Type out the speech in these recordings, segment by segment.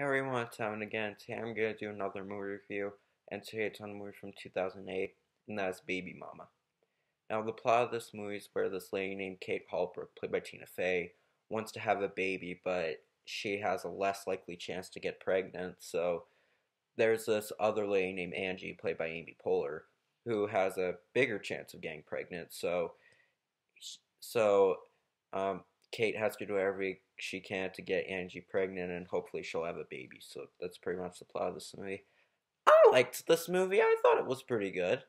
Hey everyone, it's Evan again. Today I'm going to do another movie review, and today it's on a movie from 2008, and that's Baby Mama. Now, the plot of this movie is where this lady named Kate Holbrook, played by Tina Fey, wants to have a baby, but she has a less likely chance to get pregnant, so there's this other lady named Angie, played by Amy Poehler, who has a bigger chance of getting pregnant, so, so, um, Kate has to do every she can to get Angie pregnant, and hopefully she'll have a baby. So that's pretty much the plot of this movie. I liked this movie. I thought it was pretty good.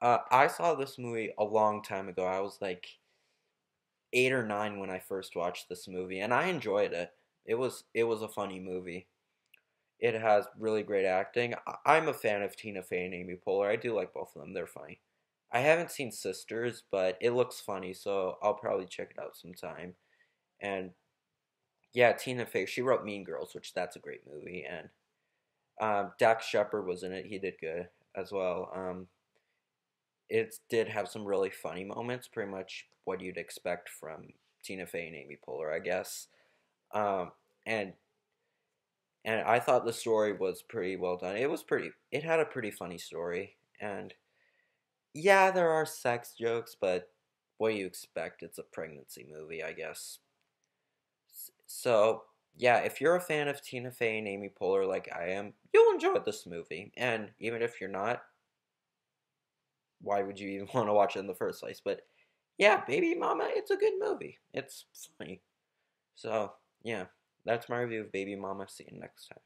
Uh, I saw this movie a long time ago. I was like eight or nine when I first watched this movie, and I enjoyed it. It was it was a funny movie. It has really great acting. I'm a fan of Tina Fey and Amy Poehler. I do like both of them. They're funny. I haven't seen Sisters, but it looks funny, so I'll probably check it out sometime. And yeah, Tina Fey, she wrote Mean Girls, which that's a great movie, and um, Dax Shepard was in it. He did good as well. Um, it did have some really funny moments, pretty much what you'd expect from Tina Fey and Amy Poehler, I guess. Um, and and I thought the story was pretty well done. It was pretty. It had a pretty funny story, and yeah, there are sex jokes, but what do you expect? It's a pregnancy movie, I guess. So, yeah, if you're a fan of Tina Fey and Amy Poehler like I am, you'll enjoy this movie. And even if you're not, why would you even want to watch it in the first place? But yeah, Baby Mama, it's a good movie. It's funny. So, yeah, that's my review of Baby Mama. See you next time.